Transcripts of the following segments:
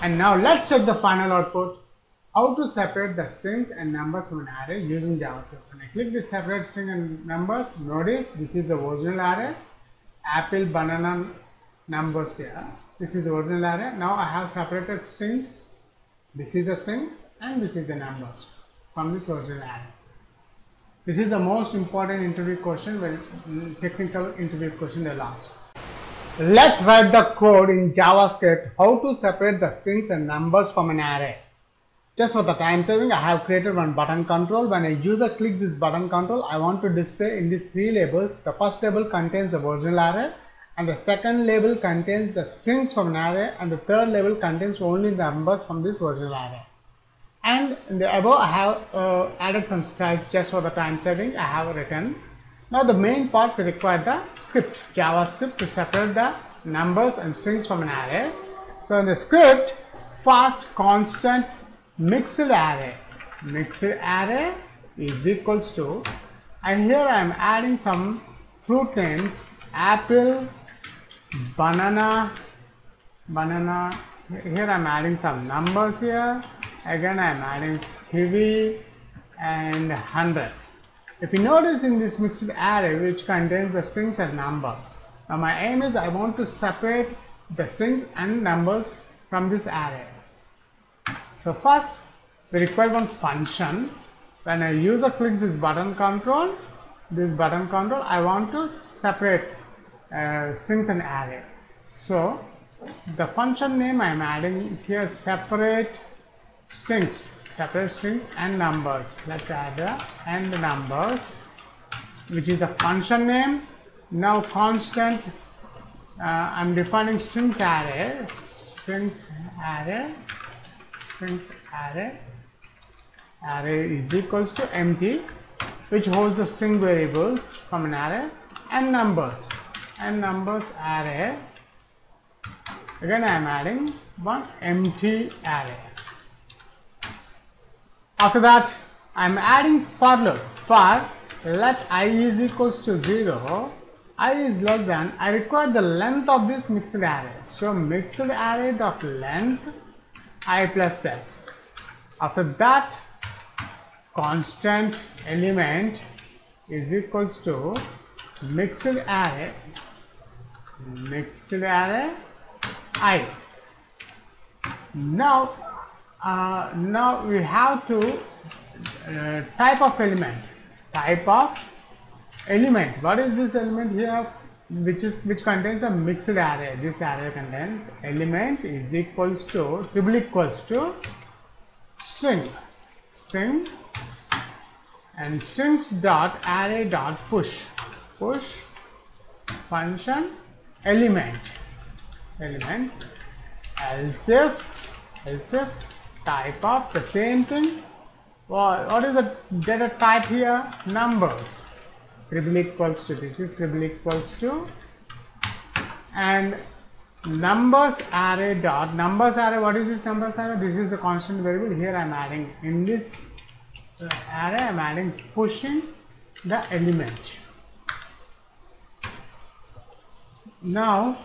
And now let's check the final output. How to separate the strings and numbers from an array using JavaScript. When I click the separate string and numbers, notice this is the original array. Apple, banana numbers here. This is the original array. Now I have separated strings. This is a string and this is the numbers from this original array. This is the most important interview question, when mm, technical interview question they'll ask. Let's write the code in JavaScript how to separate the strings and numbers from an array. Just for the time saving, I have created one button control. When a user clicks this button control, I want to display in these three labels. The first label contains the original array and the second label contains the strings from an array and the third label contains only the numbers from this original array. And in the above, I have uh, added some styles just for the time saving. I have written. Now the main part we require the script, JavaScript to separate the numbers and strings from an array. So in the script, first constant mixed array. Mixed array is equals to and here I am adding some fruit names apple banana banana. Here I am adding some numbers here. Again I am adding kiwi and 100 if you notice in this mixed array which contains the strings and numbers now my aim is I want to separate the strings and numbers from this array so first we require one function. When a user clicks this button control, this button control, I want to separate uh, strings and array. So the function name I am adding here separate strings, separate strings and numbers. Let's add the and the numbers, which is a function name. Now constant, uh, I'm defining strings array, strings array. Strings array. Array is equals to empty which holds the string variables from an array and numbers. And numbers array. Again I am adding one empty array after that I am adding for loop for let i is equals to 0 i is less than I require the length of this mixed array so mixed array dot length i plus plus. After that, constant element is equals to mixed array, mixed array i. Now, uh, now we have to uh, type of element, type of element. What is this element here? which is which contains a mixed array. This array contains element is equals to triple equals to string. String and strings dot array dot push. Push function element. Element. Else if else if type of the same thing? Well, what is the data type here? Numbers. Triple equals to this is triple equals to and numbers array dot numbers array what is this numbers array? This is a constant variable. Here i am adding in this uh, array i am adding pushing the element. Now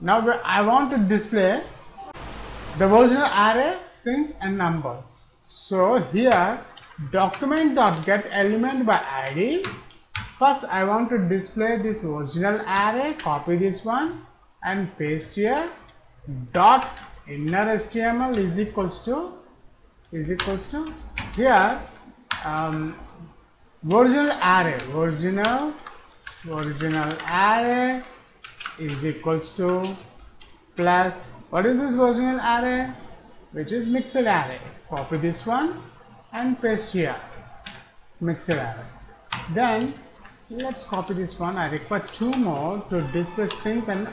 now i want to display the original array strings and numbers. So here document dot get element by id first i want to display this original array copy this one and paste here. Dot inner html is equals to is equals to here um, original array original original array is equals to plus what is this original array? Which is mixed array. Copy this one and paste here. Mixed array. Then let's copy this one. I require two more to display strings and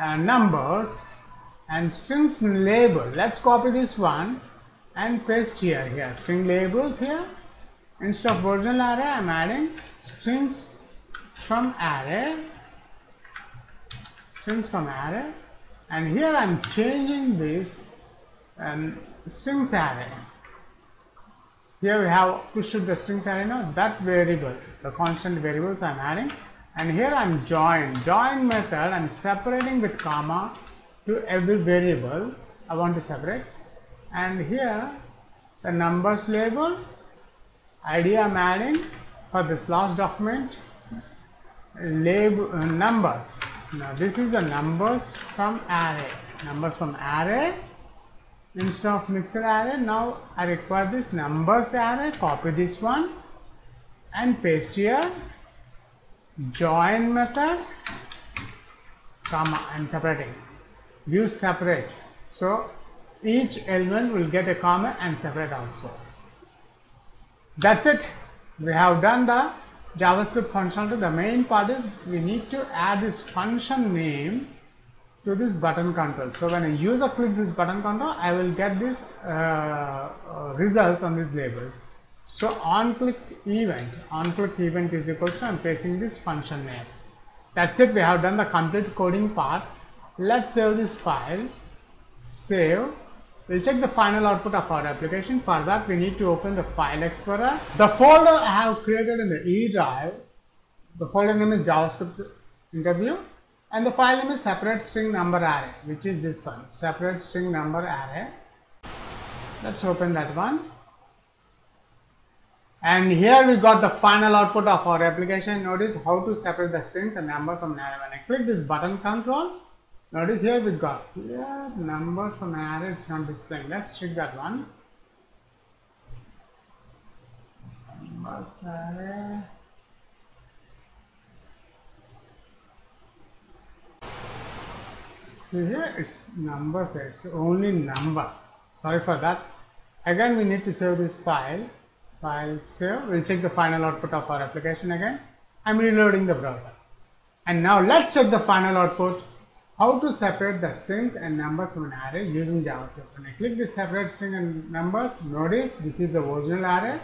uh, numbers and strings label. Let's copy this one and paste here. Here string labels here. Instead of original array i'm adding strings from array. Strings from array and here i'm changing this um, strings array. Here we have pushed the strings array now that variable, the constant variables I am adding. And here I am join. Join method I am separating with comma to every variable I want to separate. And here the numbers label ID I'm adding for this last document label uh, numbers now this is the numbers from array. Numbers from array. Instead of mixed array now I require this numbers array copy this one and paste here. Join method comma and separating. Use separate. So each element will get a comma and separate also. That's it. We have done the javascript function functionality the main part is we need to add this function name to this button control. So when a user clicks this button control i will get this uh, uh, results on these labels. So on click event on click event is equal to i'm pasting this function name. That's it we have done the complete coding part. Let's save this file. Save we'll check the final output of our application. For that we need to open the file explorer. The folder i have created in the e drive the folder name is javascript interview and the file name is separate string number array which is this one separate string number array. Let's open that one. And here we got the final output of our application. Notice how to separate the strings and numbers from array when i click this button control notice here we got here numbers from array it's not displaying let's check that one. Numbers array uh, see here it's numbers it's only number. Sorry for that. Again we need to save this file. File save. We'll check the final output of our application again. I'm reloading the browser. And now let's check the final output how to separate the strings and numbers from an array using javascript. When i click this separate string and numbers notice this is the original array.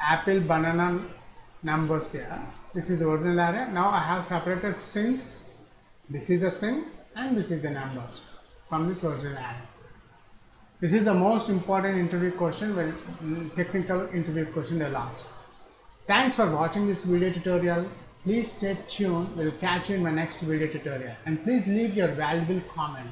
Apple banana numbers here. This is the original array. Now i have separated strings. This is a string and this is the numbers from this original array. This is the most important interview question when mm, technical interview question they'll ask. Thanks for watching this video tutorial. Please stay tuned. We'll catch you in my next video tutorial. And please leave your valuable comment.